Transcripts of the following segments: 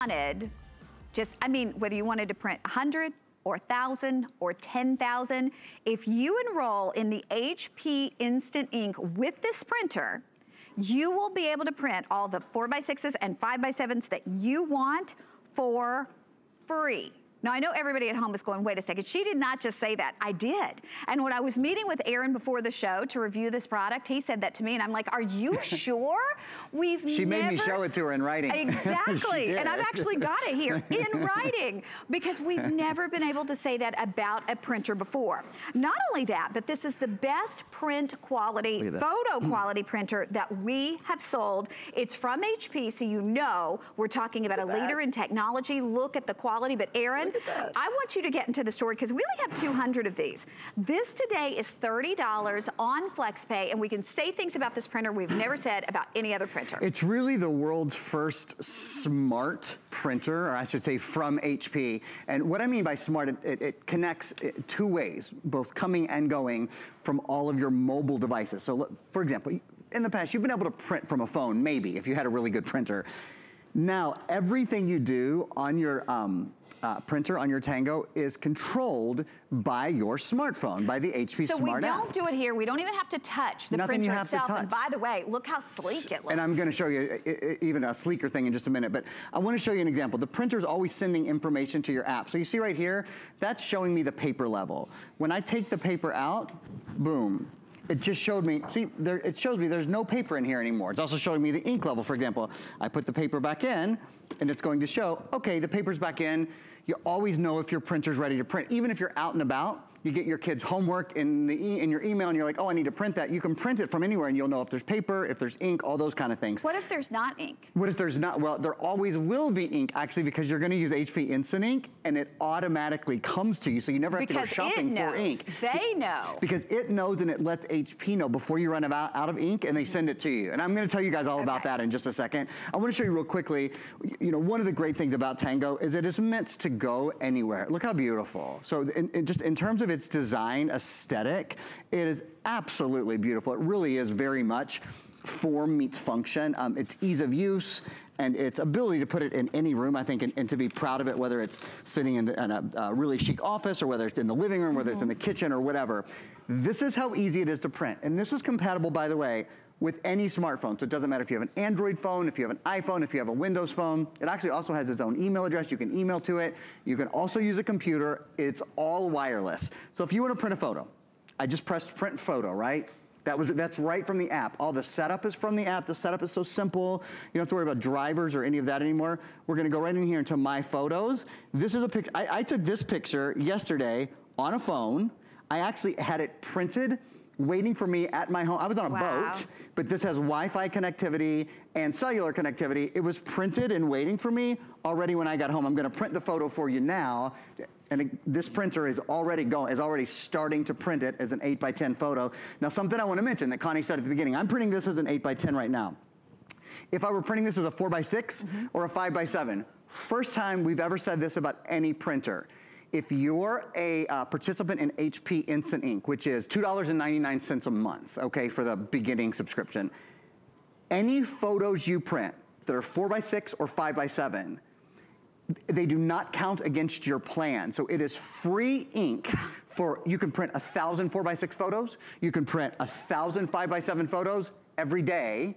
wanted, just, I mean, whether you wanted to print 100 or 1,000 or 10,000, if you enroll in the HP Instant Ink with this printer, you will be able to print all the 4x6s and 5x7s that you want for free. Now, I know everybody at home is going, wait a second, she did not just say that. I did. And when I was meeting with Aaron before the show to review this product, he said that to me, and I'm like, are you sure? We've She never... made me show it to her in writing. Exactly. and I've actually got it here in writing because we've never been able to say that about a printer before. Not only that, but this is the best print quality, photo mm. quality printer that we have sold. It's from HP, so you know we're talking about a leader in technology. Look at the quality. But Aaron, I want you to get into the story because we only have 200 of these. This today is $30 on FlexPay, and we can say things about this printer we've never said about any other printer. It's really the world's first smart printer, or I should say from HP. And what I mean by smart, it, it, it connects two ways, both coming and going from all of your mobile devices. So for example, in the past, you've been able to print from a phone, maybe, if you had a really good printer. Now, everything you do on your um, uh, printer on your Tango is controlled by your smartphone, by the HP so Smart app. So we don't do it here. We don't even have to touch the Nothing printer itself. And by the way, look how sleek it looks. And I'm gonna show you even a sleeker thing in just a minute, but I wanna show you an example. The printer's always sending information to your app. So you see right here, that's showing me the paper level. When I take the paper out, boom, it just showed me, see, there, it shows me there's no paper in here anymore. It's also showing me the ink level, for example. I put the paper back in, and it's going to show, okay, the paper's back in, you always know if your printer's ready to print. Even if you're out and about, you get your kids' homework in, the e in your email and you're like, oh, I need to print that. You can print it from anywhere and you'll know if there's paper, if there's ink, all those kind of things. What if there's not ink? What if there's not? Well, there always will be ink actually because you're gonna use HP Instant Ink and it automatically comes to you so you never have because to go shopping for ink. They know. Because it knows and it lets HP know before you run out, out of ink and they send it to you. And I'm gonna tell you guys all okay. about that in just a second. I wanna show you real quickly, you know, one of the great things about Tango is it is meant to go anywhere. Look how beautiful. So in, in just in terms of its design, aesthetic. It is absolutely beautiful. It really is very much form meets function. Um, it's ease of use and its ability to put it in any room, I think, and, and to be proud of it, whether it's sitting in, the, in a, a, really chic office or whether it's in the living room, whether mm -hmm. it's in the mm-hmm. kitchen or whatever. This is how easy it is to print. And this is compatible, by the way, with any smartphone. So it doesn't matter if you have an Android phone, if you have an iPhone, if you have a Windows phone. It actually also has its own email address. You can email to it. You can also use a computer. It's all wireless. So if you want to print a photo, I just pressed print photo, right? That was, that's right from the app. All the setup is from the app. The setup is so simple. You don't have to worry about drivers or any of that anymore. We're gonna go right in here into my photos. This is a picture, I, I took this picture yesterday on a phone. I actually had it printed waiting for me at my home. I was on a wow. boat, but this has Wi-Fi connectivity and cellular connectivity. It was printed and waiting for me already when I got home. I'm gonna print the photo for you now. And it, this printer is already going, is already starting to print it as an 8 by 10 photo. Now something I wanna mention that Connie said at the beginning, I'm printing this as an 8 by 10 right now. If I were printing this as a 4 by 6 mm -hmm. or a 5 by 7 first time we've ever said this about any printer. If you're a uh, participant in HP Instant Ink, which is $2.99 a month, okay, for the beginning subscription, any photos you print that are four by six or five by seven, they do not count against your plan. So it is free ink for, you can print a thousand four by six photos, you can print a thousand five by seven photos every day.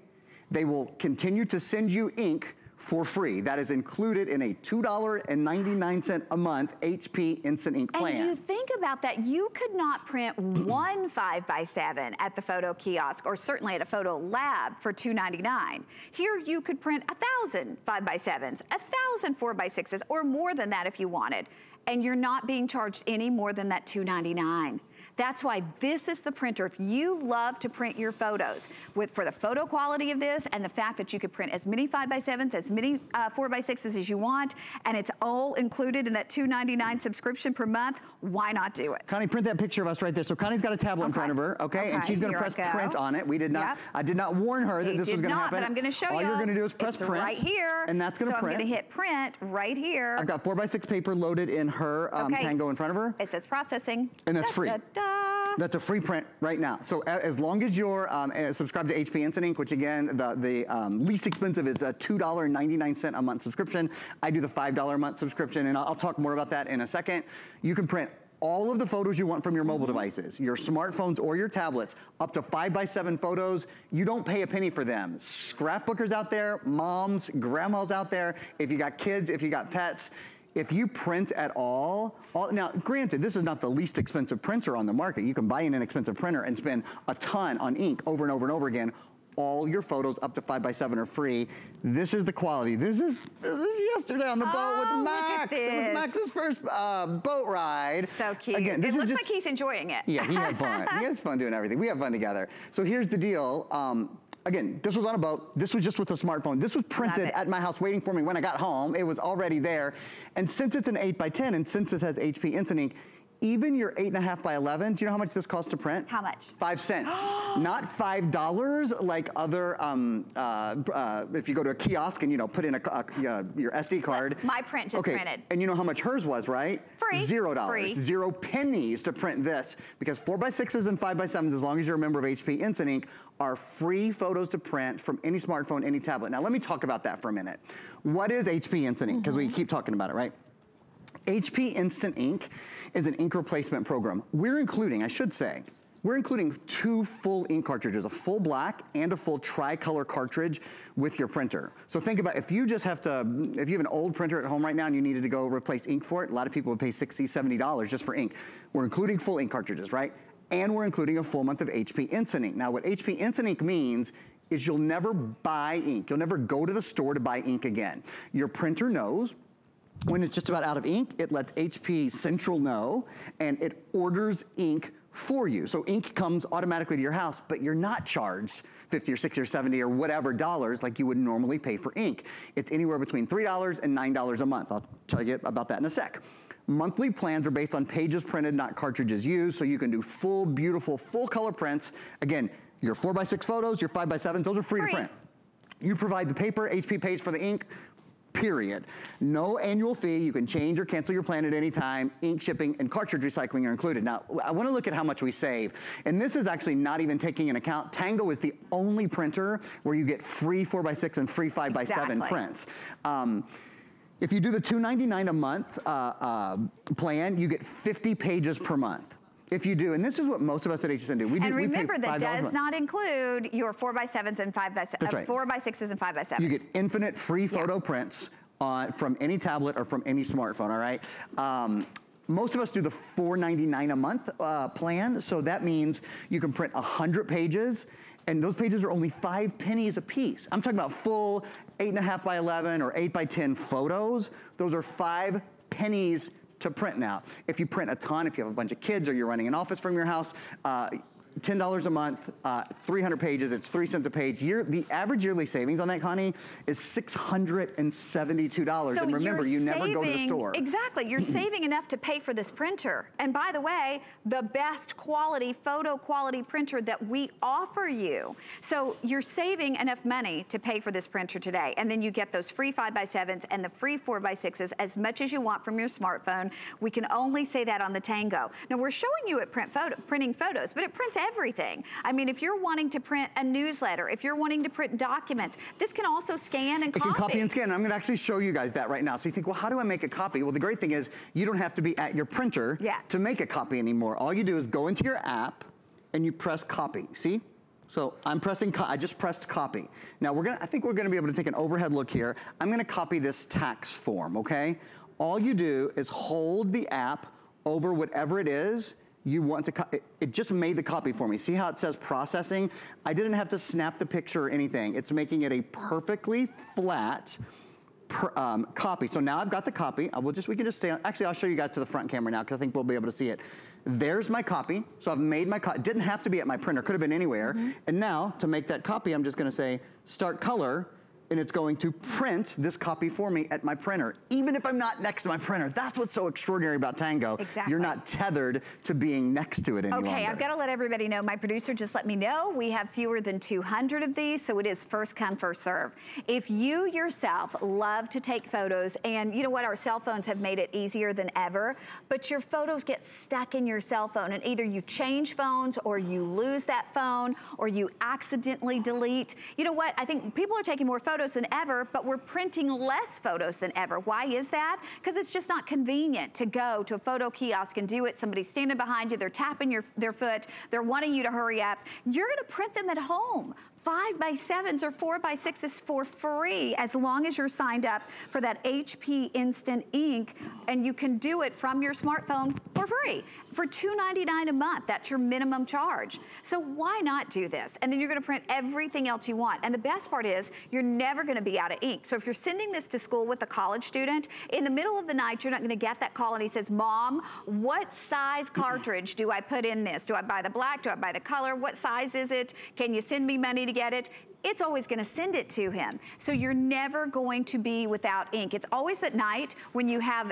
They will continue to send you ink for free. That is included in a $2.99 a month HP Instant Ink plan. And you think about that, you could not print one 5 by 7 at the photo kiosk or certainly at a photo lab for $2.99. Here you could print a thousand 5 by 7s, a thousand 4 by 6s, or more than that if you wanted. And you're not being charged any more than that $2.99. That's why this is the printer. If you love to print your photos with for the photo quality of this and the fact that you could print as many 5x7s, as many uh, 4x6s as you want, and it's all included in that $2.99 subscription per month, why not do it? Connie, print that picture of us right there. So Connie's got a tablet okay. in front of her, okay? okay. And she's gonna press print on it. We did not, yep. I did not warn her that this was gonna not, happen. but I'm gonna show you. All you're gonna do is press print. right here. And that's gonna so print. So I'm gonna hit print right here. I've got four by six paper loaded in her um, okay. Tango in front of her. It says processing. And that's da, free. Da, da. That's a free print right now. So as long as you're um, eh, subscribed to HP Instant Ink, which again, the, the um, least expensive is a $2.99 a month subscription. I do the $5 a month subscription, and I'll, I'll talk more about that in a second. You can print all of the photos you want from your mobile mm-hmm. devices, your smartphones or your tablets, up to five by seven photos. You don't pay a penny for them. Scrapbookers out there, moms, grandmas out there, if you got kids, if you got pets, if you print at all, all, now granted, this is not the least expensive printer on the market. You can buy an inexpensive printer and spend a ton on ink over and over and over again. All your photos up to five by seven are free. This is the quality. This is, this is yesterday on the oh, boat with oh, Max. It was Max's first uh, boat ride. So cute. Again, this it looks just, like he's enjoying it. Yeah, he had fun. he has fun doing everything. We have fun together. So here's the deal. Um, Again, this was on a boat. This was just with a smartphone. This was printed at my house waiting for me when I got home. It was already there. And since it's an 8 by 10 and since this has HP Instant Ink, even your eight and a half by 11, do you know how much this costs to print? How much? Five cents. Not five dollars like other, um, uh, uh, if you go to a kiosk and, you know, put in a, a uh, your SD card. My print just okay. printed. And you know how much hers was, right? Free. Zero dollars. Zero pennies to print this because four by sixes and five by sevens, as long as you're a member of HP Instant Ink, are free photos to print from any smartphone, any tablet. Now let me talk about that for a minute. What is HP Instant Ink? Because mm -hmm. we keep talking about it, right? HP Instant Ink is an ink replacement program. We're including, I should say, we're including two full ink cartridges, a full black and a full tricolor cartridge with your printer. So think about if you just have to, if you have an old printer at home right now and you needed to go replace ink for it, a lot of people would pay $60, $70 just for ink. We're including full ink cartridges, right? And we're including a full month of HP Instant Ink. Now what HP Instant Ink means is you'll never buy ink. You'll never go to the store to buy ink again. Your printer knows when it's just about out of ink, it lets HP Central know, and it orders ink for you. So ink comes automatically to your house, but you're not charged 50 or 60 or 70 or whatever dollars like you would normally pay for ink. It's anywhere between $3 and $9 a month. I'll tell you about that in a sec. Monthly plans are based on pages printed, not cartridges used, so you can do full, beautiful, full color prints. Again, your 4x6 photos, your 5x7s, those are free, free. to print. You provide the paper, HP pays for the ink, period. No annual fee. You can change or cancel your plan at any time. Ink shipping and cartridge recycling are included. Now, I want to look at how much we save. And this is actually not even taking into account. Tango is the only printer where you get free 4x6 and free 5x7 exactly. prints. Um, if you do the $2.99 a month uh, uh, plan, you get 50 pages per month. If you do, and this is what most of us at HSN do. We do and remember that does not include your four by sevens and five by That's right. four by sixes and five by sevens. You get infinite free photo yeah. prints uh, from any tablet or from any smartphone. All right. Um, most of us do the $4.99 a month uh, plan, so that means you can print 100 pages, and those pages are only five pennies a piece. I'm talking about full eight and a half by 11 or eight by 10 photos. Those are five pennies to print now. If you print a ton, if you have a bunch of kids or you're running an office from your house, uh, $10 a month, uh, 300 pages, it's three cents a page. Year, the average yearly savings on that, Connie, is $672. So and remember, you saving, never go to the store. Exactly, you're saving enough to pay for this printer. And by the way, the best quality, photo quality printer that we offer you. So you're saving enough money to pay for this printer today. And then you get those free 5x7s and the free 4x6s as much as you want from your smartphone. We can only say that on the Tango. Now we're showing you it print photo, printing photos, but it prints everything. I mean, if you're wanting to print a newsletter, if you're wanting to print documents, this can also scan and it copy. It can copy and scan. And I'm gonna actually show you guys that right now. So you think, well, how do I make a copy? Well, the great thing is you don't have to be at your printer yeah. to make a copy anymore. All you do is go into your app and you press copy, see? So I'm pressing, I just pressed copy. Now we're gonna, I think we're gonna be able to take an overhead look here. I'm gonna copy this tax form, okay? All you do is hold the app over whatever it is you want to, it, it, just made the copy for me. See how it says processing? I didn't have to snap the picture or anything. It's making it a perfectly flat per, um, copy. So now I've got the copy. I will just, we can just stay on, actually I'll show you guys to the front camera now because I think we'll be able to see it. There's my copy. So I've made my copy. Didn't have to be at my printer, could have been anywhere. Mm -hmm. And now to make that copy, I'm just gonna say start color and it's going to print this copy for me at my printer, even if I'm not next to my printer. That's what's so extraordinary about Tango. Exactly. You're not tethered to being next to it any okay, longer. I've got to let everybody know. My producer just let me know we have fewer than 200 of these, so it is first come, first serve. If you yourself love to take photos, and you know what, our cell phones have made it easier than ever, but your photos get stuck in your cell phone, and either you change phones or you lose that phone or you accidentally delete. You know what? I think people are taking more photos than ever, but we're printing less photos than ever. Why is that? Because it's just not convenient to go to a photo kiosk and do it. Somebody's standing behind you, they're tapping your, their foot, they're wanting you to hurry up. You're gonna print them at home five by sevens or four by sixes for free as long as you're signed up for that HP Instant Ink and you can do it from your smartphone for free for $2.99 a month. That's your minimum charge. So why not do this? And then you're gonna print everything else you want. And the best part is you're never gonna be out of ink. So if you're sending this to school with a college student, in the middle of the night, you're not gonna get that call and he says, Mom, what size cartridge do I put in this? Do I buy the black? Do I buy the color? What size is it? Can you send me money to get it? it's always gonna send it to him. So you're never going to be without ink. It's always at night when you have